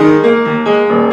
Música